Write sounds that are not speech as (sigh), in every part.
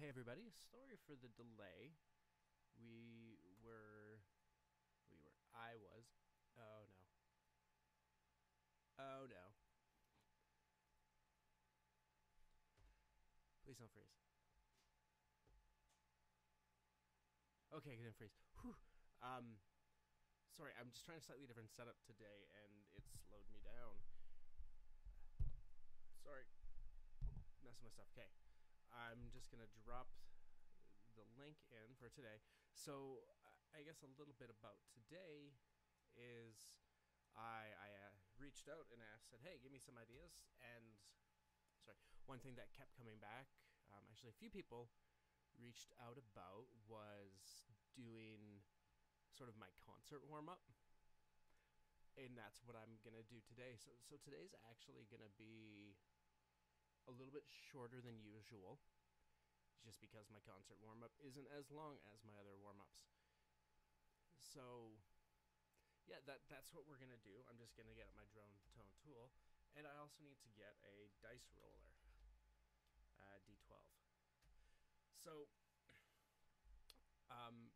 Hey everybody, sorry for the delay. We were we were I was oh no. Oh no. Please don't freeze. Okay, it didn't freeze. Whew. Um sorry, I'm just trying a slightly different setup today and it slowed me down. Sorry. Messing stuff. Okay. I'm just gonna drop the link in for today. So I guess a little bit about today is I I uh, reached out and asked, said, "Hey, give me some ideas." And sorry, one thing that kept coming back, um, actually, a few people reached out about was doing sort of my concert warm up, and that's what I'm gonna do today. So so today's actually gonna be a little bit shorter than usual just because my concert warm up isn't as long as my other warm ups. So, yeah, that that's what we're gonna do. I'm just gonna get my drone tone tool, and I also need to get a dice roller, uh, D12. So, um,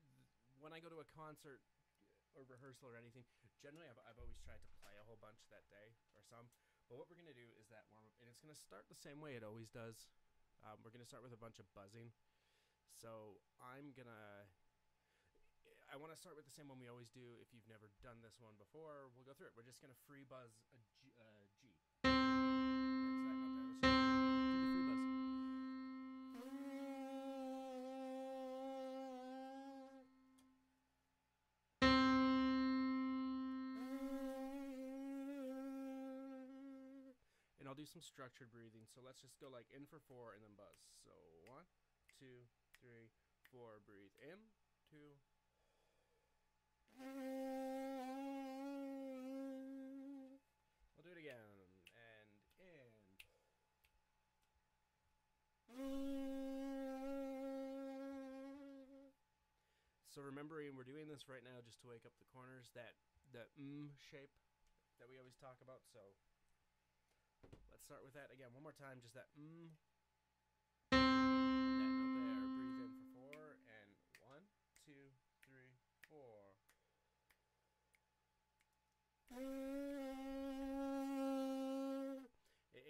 th- when I go to a concert or rehearsal or anything, generally I've, I've always tried to play a whole bunch that day or some. But what we're gonna do is that warm up, and it's gonna start the same way it always does. Um, we're gonna start with a bunch of buzzing. So I'm gonna. I want to start with the same one we always do. If you've never done this one before, we'll go through it. We're just gonna free buzz a I'll do some structured breathing. So let's just go like in for four and then buzz. So one, two, three, four. Breathe in, two. We'll do it again. And in. So remembering we're doing this right now just to wake up the corners, that that mm shape that we always talk about. So let's start with that again. One more time, just that mm. And that note there. Breathe in for four and one, two, three, four.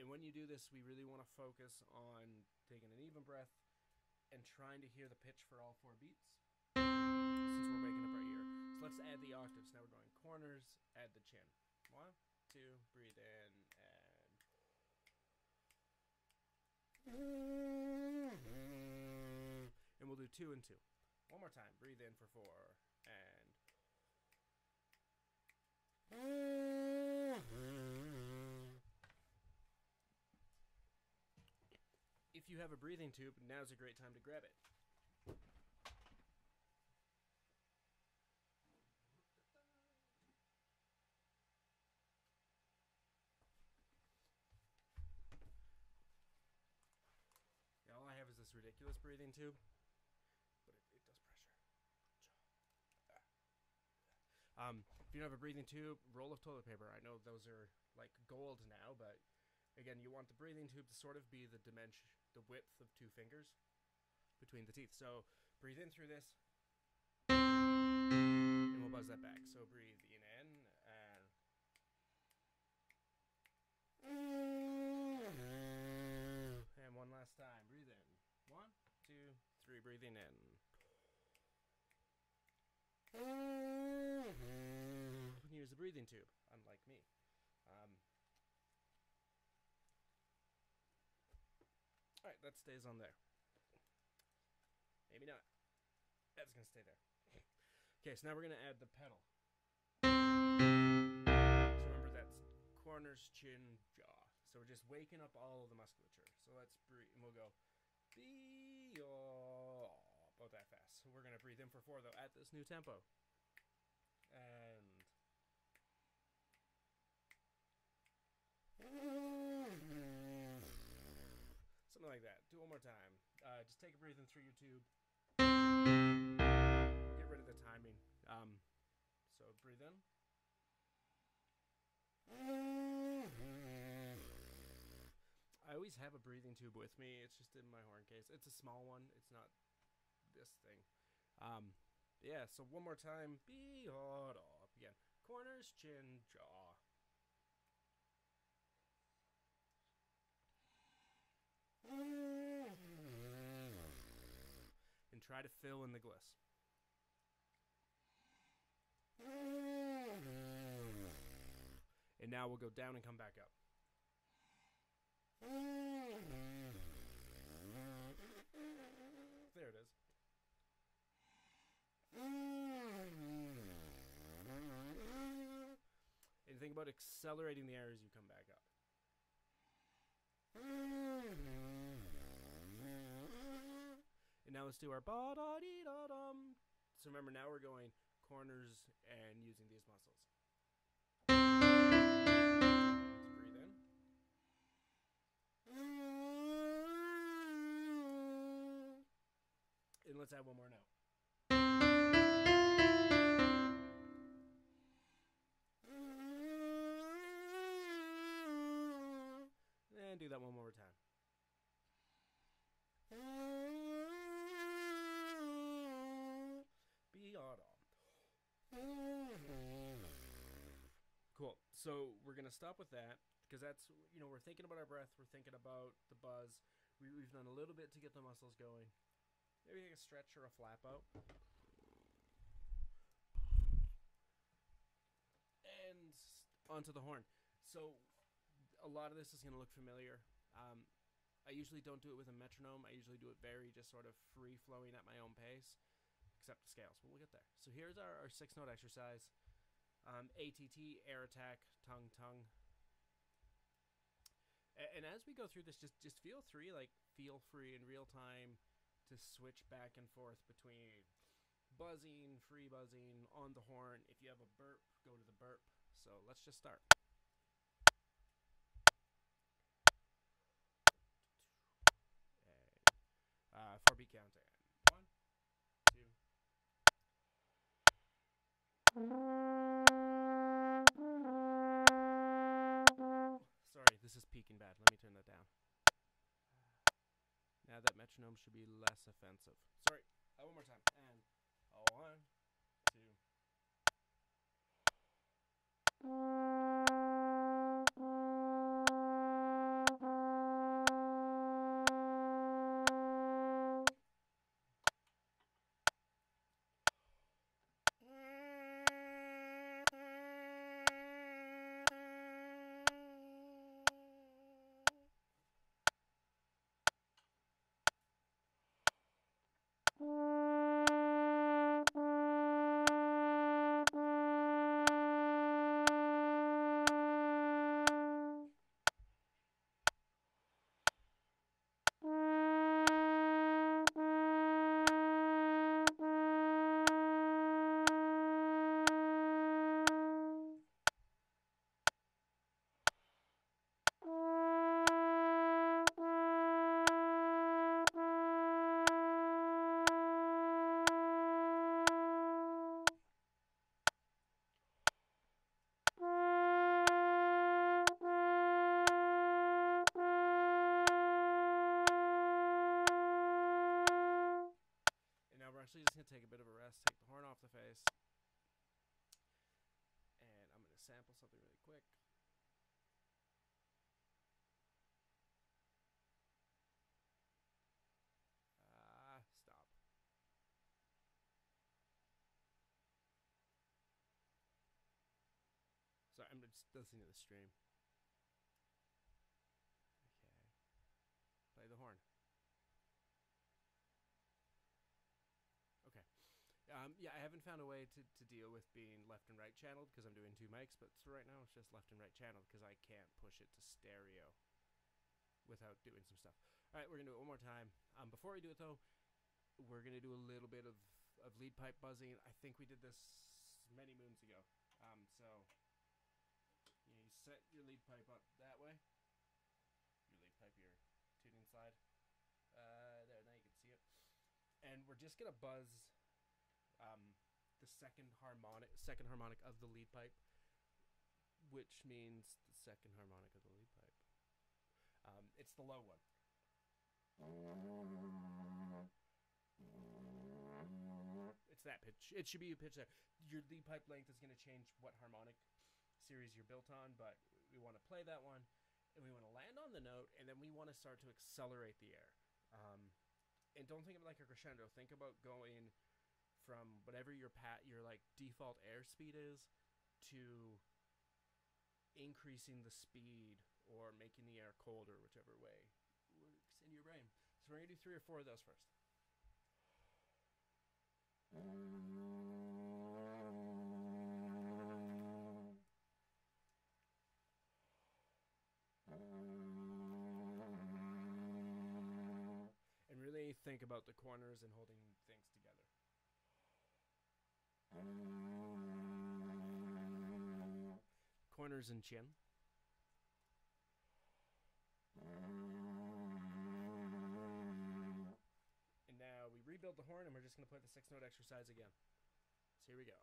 And when you do this, we really want to focus on taking an even breath and trying to hear the pitch for all four beats since we're waking up our ear. So let's add the octaves. Now we're going corners, add the chin. One, two, breathe in, and. We'll do two and two. One more time. Breathe in for four, and. If you have a breathing tube, now's a great time to grab it. Yeah, all I have is this ridiculous breathing tube, but it, it does pressure. Um, if you don't have a breathing tube, roll of toilet paper. I know those are like gold now, but again, you want the breathing tube to sort of be the dimension, the width of two fingers between the teeth. So breathe in through this, and we'll buzz that back. So breathe in and one last time. Breathe in. One, Breathing in. Use the breathing tube, unlike me. Um, Alright, that stays on there. Maybe not. That's gonna stay there. Okay, so now we're gonna add the pedal. So remember that's corners, chin, jaw. So we're just waking up all of the musculature. So let's breathe, and we'll go be about that fast. So we're gonna breathe in for four though at this new tempo, and something like that. Do one more time. Uh, just take a breath in through your tube. Get rid of the timing. Um, so breathe in. I always have a breathing tube with me. It's just in my horn case. It's a small one. It's not this thing. Um, yeah. So one more time. Be hard up again. Corners, chin, jaw. And try to fill in the gliss. And now we'll go down and come back up. There it is. And think about accelerating the air as you come back up. And now let's do our ba da dee da dum. So remember, now we're going corners and using these muscles. Let's breathe in. And let's add one more note. That one more time. Be. Cool. So we're gonna stop with that because that's you know we're thinking about our breath, we're thinking about the buzz. We, we've done a little bit to get the muscles going. Maybe take a stretch or a flap out. And onto the horn. So a lot of this is going to look familiar. Um, I usually don't do it with a metronome. I usually do it very just sort of free flowing at my own pace, except the scales. But we'll get there. So here's our, our six note exercise um, ATT, air attack, tongue, tongue. A- and as we go through this, just just feel free, like feel free in real time to switch back and forth between buzzing, free buzzing, on the horn. If you have a burp, go to the burp. So let's just start. And, uh, four beat count and one, two. Sorry, this is peaking bad. Let me turn that down. Now that metronome should be less offensive. Sorry, uh, one more time. And one, two. I'm listening to the stream. Okay. Play the horn. Okay. Um, yeah, I haven't found a way to, to deal with being left and right channeled because I'm doing two mics, but right now it's just left and right channeled because I can't push it to stereo without doing some stuff. All right, we're gonna do it one more time. Um, before we do it though, we're gonna do a little bit of, of lead pipe buzzing. I think we did this many moons ago. Um, so set your lead pipe up that way. Your lead pipe, your tuning slide. Uh, there, now you can see it. And we're just gonna buzz um, the second harmonic, second harmonic of the lead pipe, which means the second harmonic of the lead pipe. Um, it's the low one. It's that pitch. It should be a pitch that your lead pipe length is going to change what harmonic series you're built on, but we want to play that one, and we want to land on the note, and then we want to start to accelerate the air. Um, and don't think of it like a crescendo. Think about going from whatever your pat your like default airspeed is to increasing the speed or making the air colder, whichever way works in your brain. So we're gonna do three or four of those first. Think about the corners and holding things together. Corners and chin. And now we rebuild the horn and we're just going to play the six note exercise again. So here we go.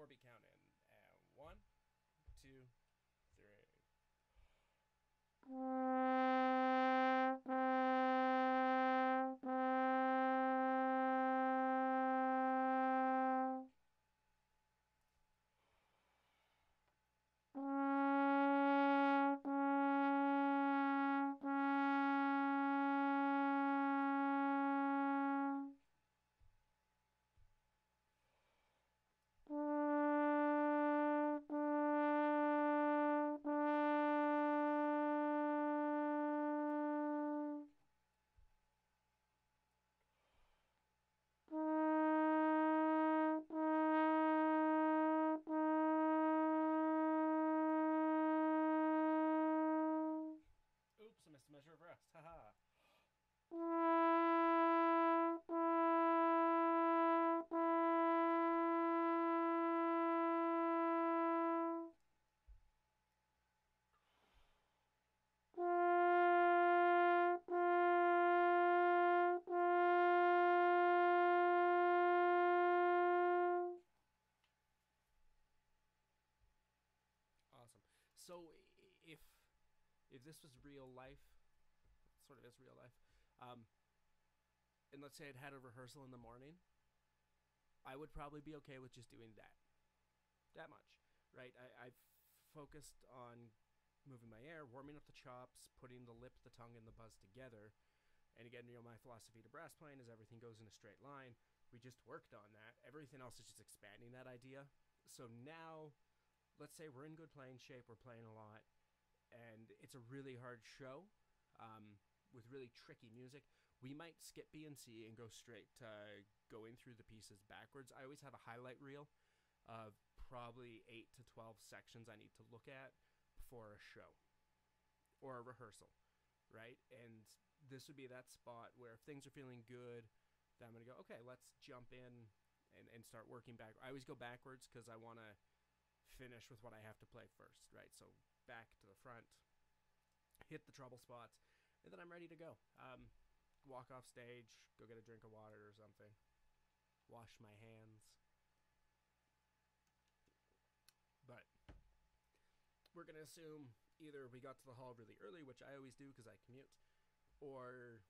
Four beat count in. And one, two, three. This was real life, sort of is real life, um, and let's say I'd had a rehearsal in the morning, I would probably be okay with just doing that. That much, right? I, I've focused on moving my air, warming up the chops, putting the lip, the tongue, and the buzz together. And again, you know, my philosophy to brass playing is everything goes in a straight line. We just worked on that. Everything else is just expanding that idea. So now, let's say we're in good playing shape, we're playing a lot, and it's a really hard show um, with really tricky music. We might skip B and C and go straight to going through the pieces backwards. I always have a highlight reel of probably 8 to 12 sections I need to look at before a show or a rehearsal, right? And this would be that spot where if things are feeling good, then I'm going to go, okay, let's jump in and, and start working back. I always go backwards because I want to finish with what I have to play first, right? So back to the front, hit the trouble spots, and then I'm ready to go. Um, walk off stage, go get a drink of water or something, wash my hands. But we're going to assume either we got to the hall really early, which I always do because I commute, or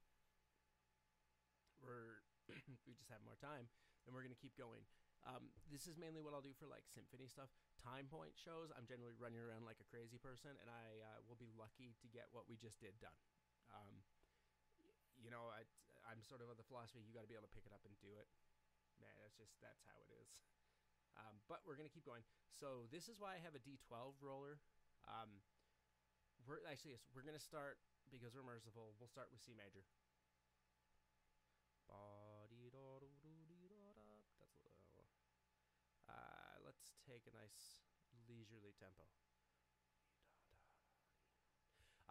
we're (clears throat) we just have more time and we're going to keep going. Um, this is mainly what I'll do for like symphony stuff. Time point shows, I'm generally running around like a crazy person, and I uh, will be lucky to get what we just did done. Um, you know, I, I'm sort of of the philosophy you got to be able to pick it up and do it. Man, that's just that's how it is. Um, but we're gonna keep going. So this is why I have a D12 roller. Um, we're actually we're gonna start because we're merciful. We'll start with C major. Take a nice leisurely tempo.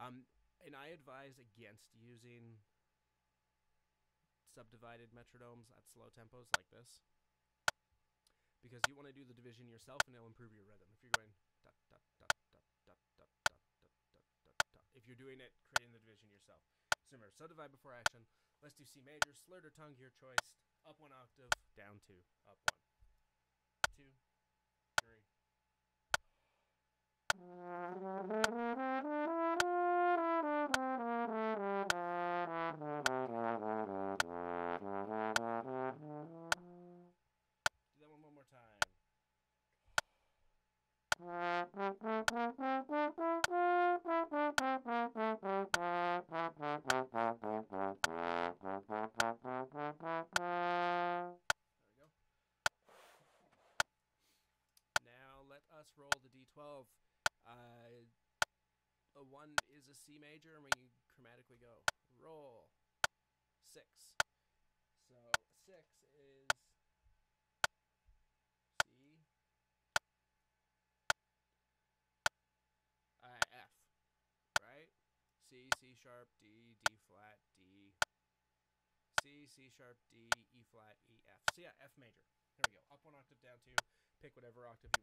Um, and I advise against using subdivided metronomes at slow tempos like this because you want to do the division yourself and it'll improve your rhythm. If you're going if you're doing it, creating the division yourself. So remember, subdivide before action. Let's do C major, slurred or tongue, your choice. Up one octave, down two, up one, Thank you. C, sharp, D, E flat, E, F. So yeah, F major. Here we go. Up one octave, down two. Pick whatever octave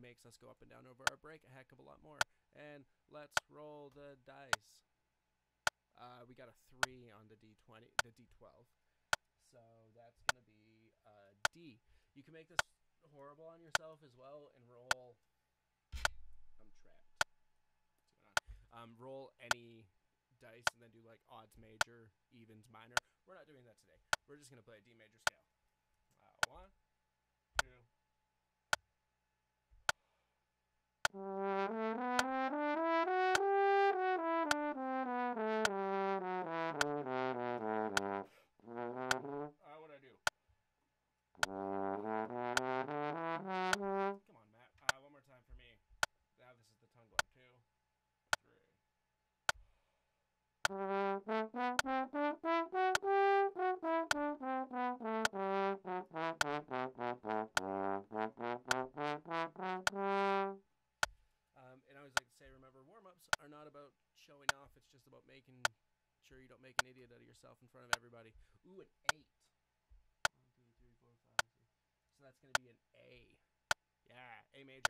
makes us go up and down over our break a heck of a lot more. And let's roll the dice. Uh, we got a three on the d20, the d12. So that's gonna be a D. You can make this horrible on yourself as well and roll. I'm trapped. What's going on? Um, roll any dice and then do like odds major, evens minor. We're not doing that today. We're just gonna play a D major don't make an idiot out of yourself in front of everybody. Ooh, an eight. One, two, three, four, five, six. So that's going to be an A. Yeah, A major.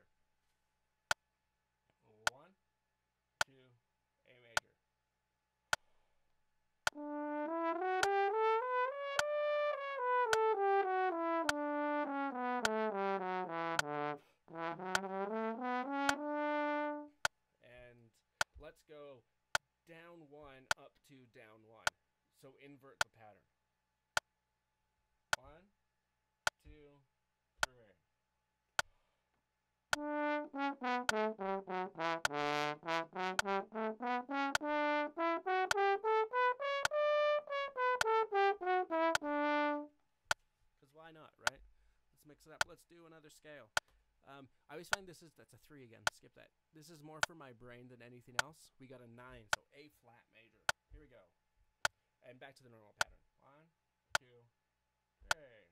This is more for my brain than anything else. We got a nine, so A flat major. Here we go. And back to the normal pattern. One, two, three.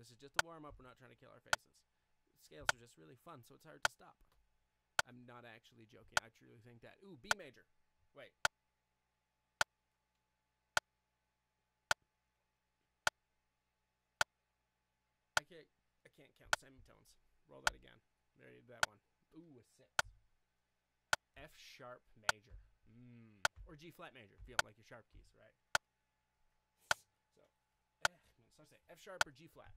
This is just a warm up. We're not trying to kill our faces. Scales are just really fun, so it's hard to stop. I'm not actually joking. I truly think that. Ooh, B major. Wait. I can't. I can't count semitones. Roll that again. There you that one. Ooh, a six. F sharp major. Mm. Or G flat major if you don't like your sharp keys, right? So, eh, so I say F sharp or G flat.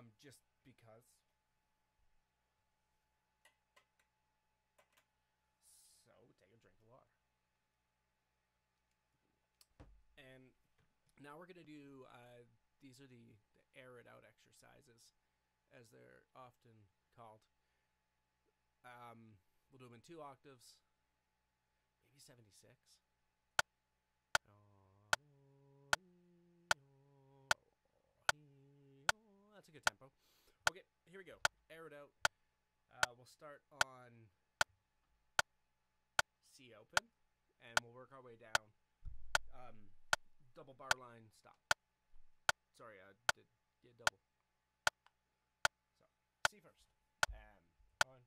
Um, just because. So take a drink of water. And now we're gonna do. Uh, these are the, the air it out exercises, as they're often called. Um, we'll do them in two octaves, maybe 76. That's a good tempo. Okay, here we go. Air it out. Uh, we'll start on C open, and we'll work our way down. Um, double bar line, stop. Sorry, I did yeah, double. So, C first. And one.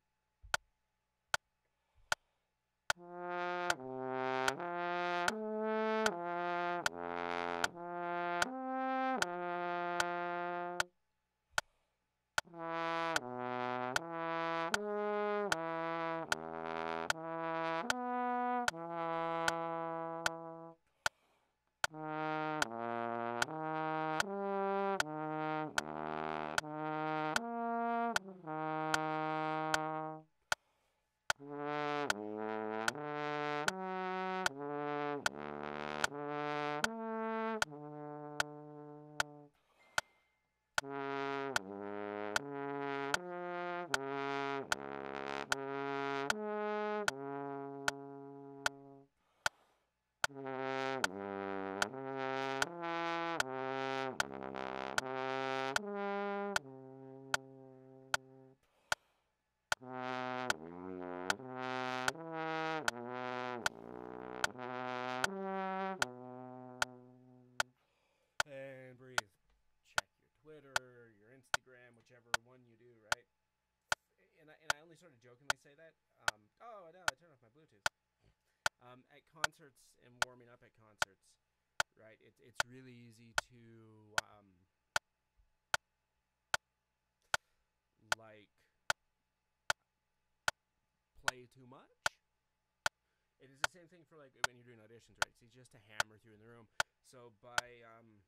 Same thing for like when you're doing auditions, right? It's just to hammer through in the room. So by um,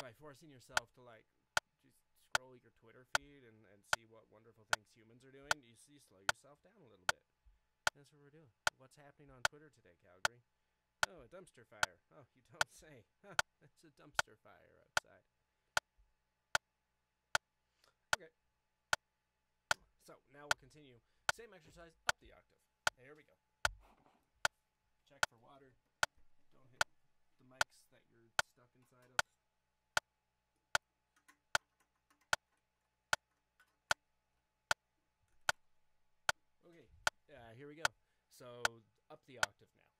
by forcing yourself to like just scroll your Twitter feed and, and see what wonderful things humans are doing, you, you slow yourself down a little bit. That's what we're doing. What's happening on Twitter today, Calgary? Oh, a dumpster fire. Oh, you don't say. (laughs) Huh, it's a dumpster fire outside. Okay. So now we'll continue. Same exercise, up the octave. Here we go. Check for water. Don't hit the mics that you're stuck inside of. Okay, uh, here we go. So up the octave now.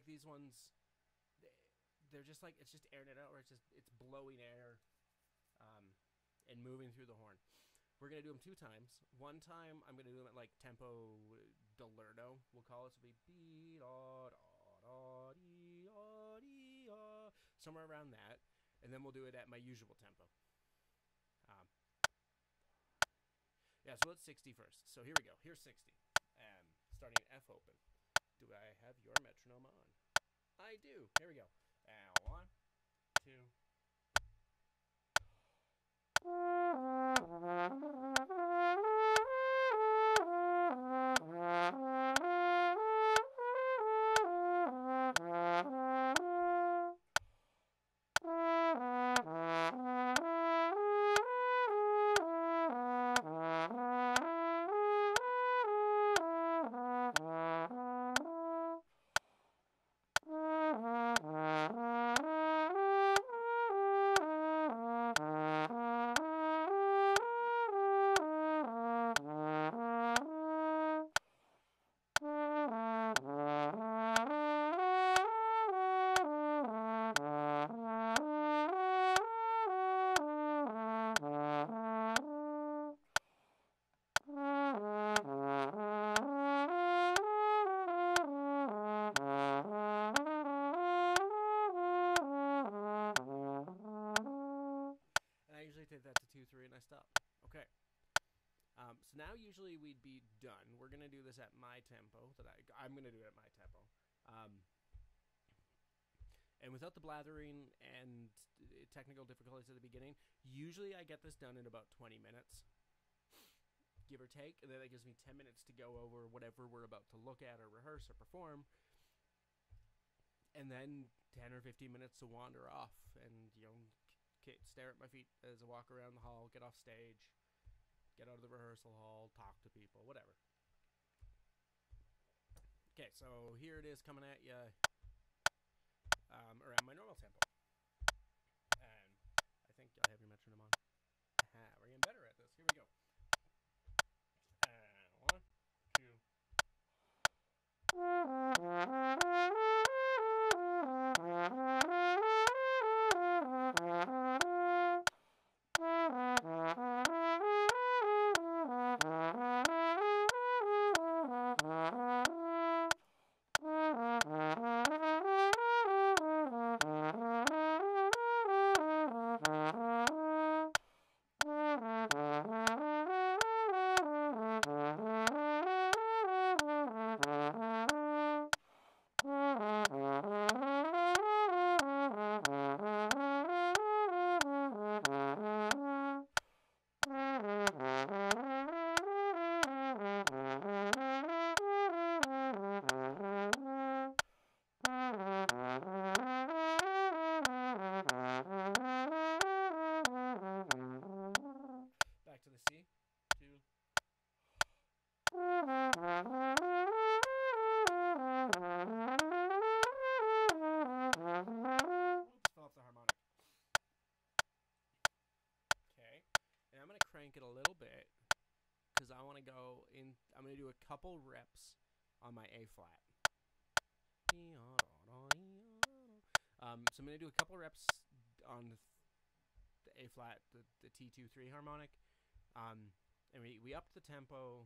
Like these ones. They- They're just like it's just airing it out, or it's just it's blowing air, um, and moving through the horn. We're gonna do them two times. One time I'm gonna do them at like tempo Delerno, we'll call it. So it'll be da da da da da, somewhere around that, and then we'll do it at my usual tempo. Um, yeah, so let's 60 first. So here we go. Here's 60. Um, starting F open. Do I have your metronome on? I do. Here we go. And one, blathering and uh, technical difficulties at the beginning, usually I get this done in about 20 minutes, give or take. And then that gives me 10 minutes to go over whatever we're about to look at or rehearse or perform. And then 10 or 15 minutes to wander off and, you know, stare at my feet as I walk around the hall, get off stage, get out of the rehearsal hall, talk to people, whatever. Okay, so here it is coming at you um, around normal tempo. And I think I have your metronome on. Aha, we're getting better at this. Here we go. And one, two. Couple reps on the, A flat, the, the T2 3 harmonic, um, and we we up the tempo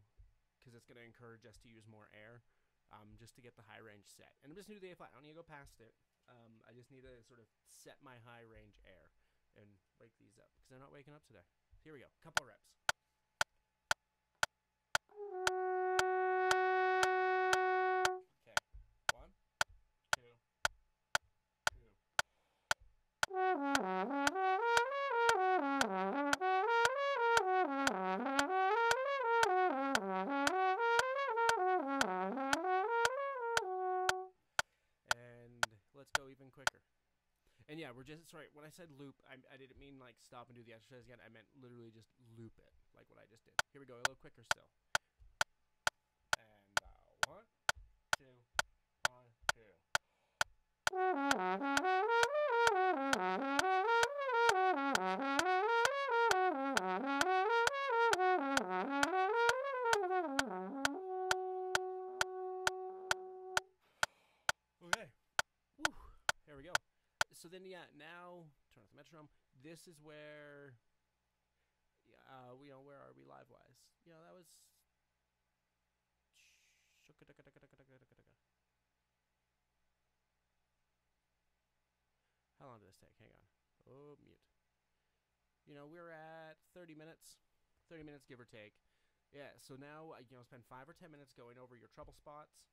because it's gonna encourage us to use more air, um, just to get the high range set. And I'm just new to the A flat. I don't need to go past it. Um, I just need to sort of set my high range air and wake these up because they're not waking up today. Here we go, couple reps. And just sorry. When I said loop, I, I didn't mean like stop and do the exercise again. I meant literally just loop it, like what I just did. Here we go, a little quicker still. And uh, one, two, one, two. This is where, uh, we you know where are we live wise? You know that was. How long did this take? Hang on. Oh, mute. You know we're at 30 minutes, 30 minutes give or take. Yeah. So now uh, you know spend five or 10 minutes going over your trouble spots.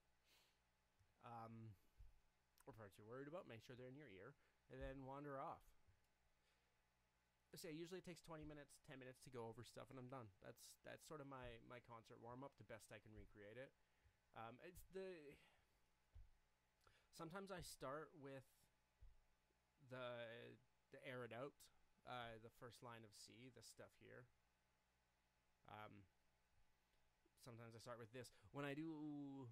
Um, or parts you're worried about, make sure they're in your ear, and then wander off. Say usually it takes 20 minutes, 10 minutes to go over stuff, and I'm done. That's that's sort of my my concert warm up, the best I can recreate it. Um, it's the sometimes I start with the the air it out, uh, the first line of C, the stuff here. Um, sometimes I start with this. When I do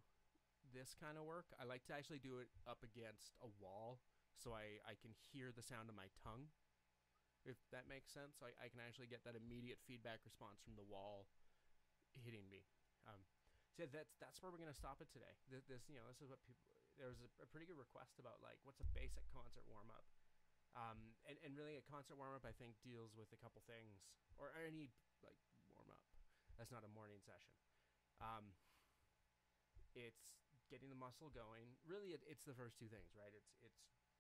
this kind of work, I like to actually do it up against a wall so I, I can hear the sound of my tongue. If that makes sense, I, I can actually get that immediate feedback response from the wall hitting me. Um, so that's that's where we're gonna stop it today. This, this you know this is what people. There was a, a pretty good request about like what's a basic concert warm up, um, and and really a concert warm up I think deals with a couple things or any like warm up. That's not a morning session. Um, it's getting the muscle going. Really, it, it's the first two things, right? It's it's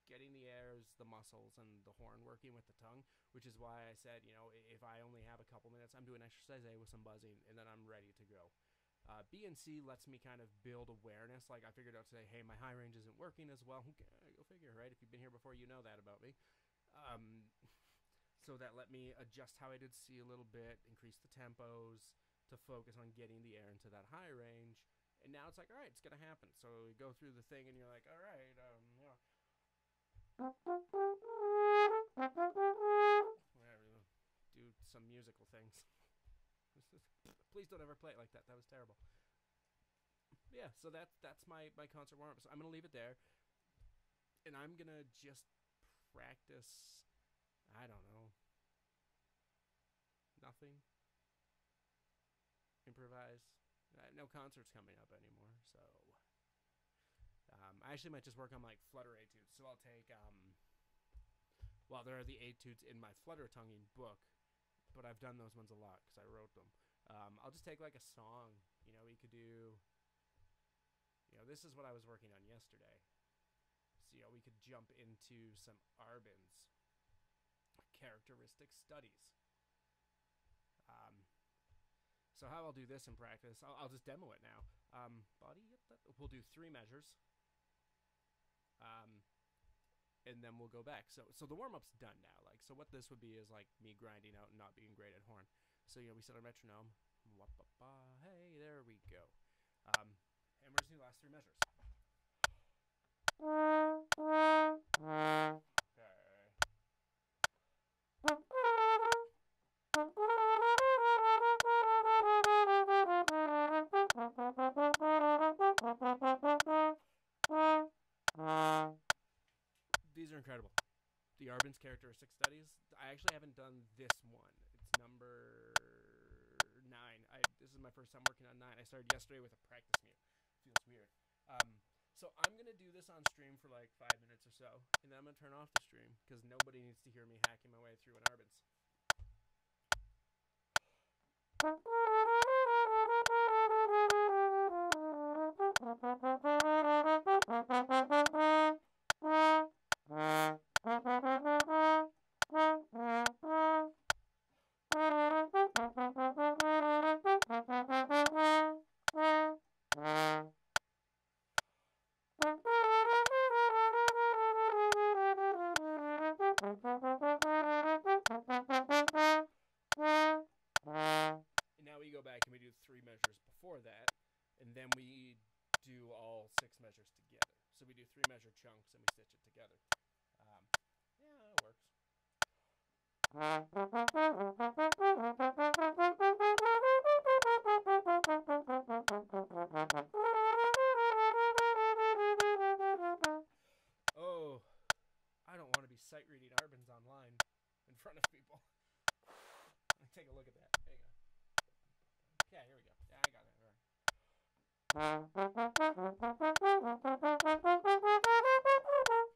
getting the airs, the muscles, and the horn working with the tongue, which is why I said, you know, if I only have a couple minutes, I'm doing exercise A with some buzzing, and then I'm ready to go. Uh, B and C lets me kind of build awareness. Like I figured out today, hey, my high range isn't working as well. Okay, go figure, right? If you've been here before, you know that about me. Um, (laughs) so that let me adjust how I did C a little bit, increase the tempos to focus on getting the air into that high range. And now it's like, all right, it's gonna happen. So you go through the thing, and you're like, all right, um, do some musical things. (laughs) Please don't ever play it like that. That was terrible. Yeah, so that's that's my my concert warm up. So I'm gonna leave it there, and I'm gonna just practice. I don't know. Nothing. Improvise. No concerts coming up anymore, so um, I actually might just work on like flutter etudes. So I'll take um, well, there are the etudes in my flutter tonguing book, but I've done those ones a lot because I wrote them. Um, I'll just take like a song. You know, we could do. You know, this is what I was working on yesterday. So you know, we could jump into some Arban's characteristic studies. Um, so how I'll do this in practice, I'll, I'll just demo it now. Um, body, we'll do three measures. Um, and then we'll go back. So so the warm up's done now. Like so, what this would be is like me grinding out and not being great at horn. So you know we set our metronome. Hey, there we go. Um, and we're just last three measures. Okay. These are incredible. The Arban's characteristic studies. I actually haven't done this one. It's number nine. I this is my first time working on nine. I started yesterday with a practice mute. Feels weird. Um, so I'm gonna do this on stream for like five minutes or so, and then I'm gonna turn off the stream because nobody needs to hear me hacking my way through an Arban's. And (laughs) Mm-hmm. (laughs)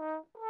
Mm-hmm.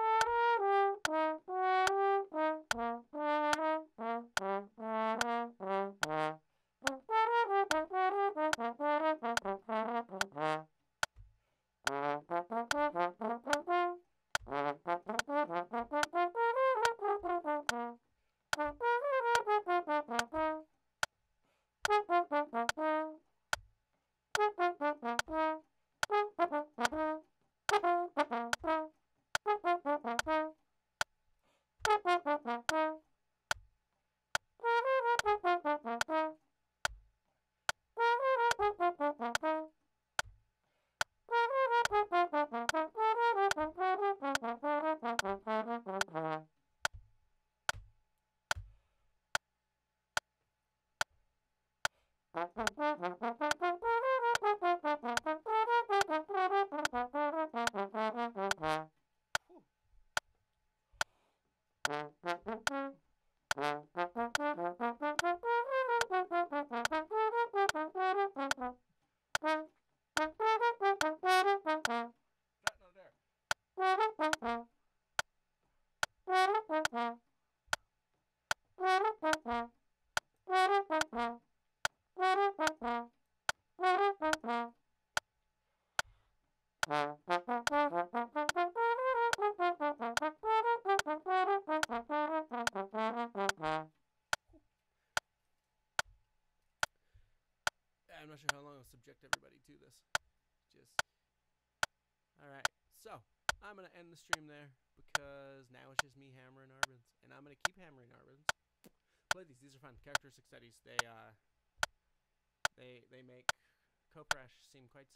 Seem quite